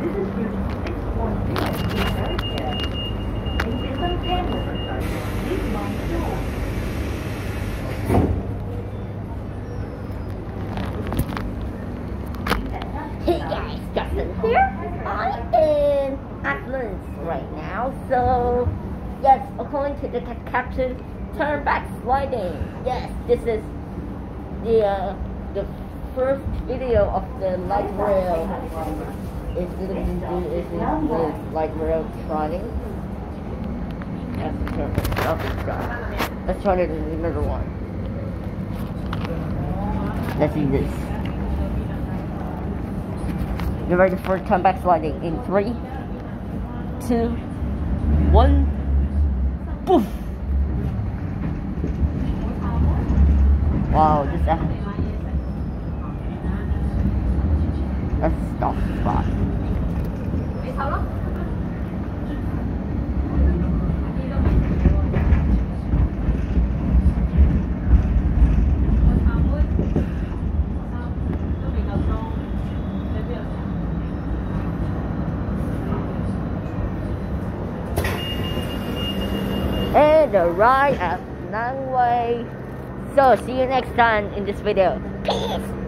Hey guys, Justin here. I am at Lynn's right now, so yes, according to the caption, turn back sliding. Yes, this is the uh, the first video of the light rail. Is to is the light rail sliding. Let's turn it. Okay, try. Let's try it in another one. Let's do this. You're ready for turn back sliding in three, two, one, poof! Wow, this uh, that's stop spot. And the ride at Nangway. So see you next time in this video. Peace!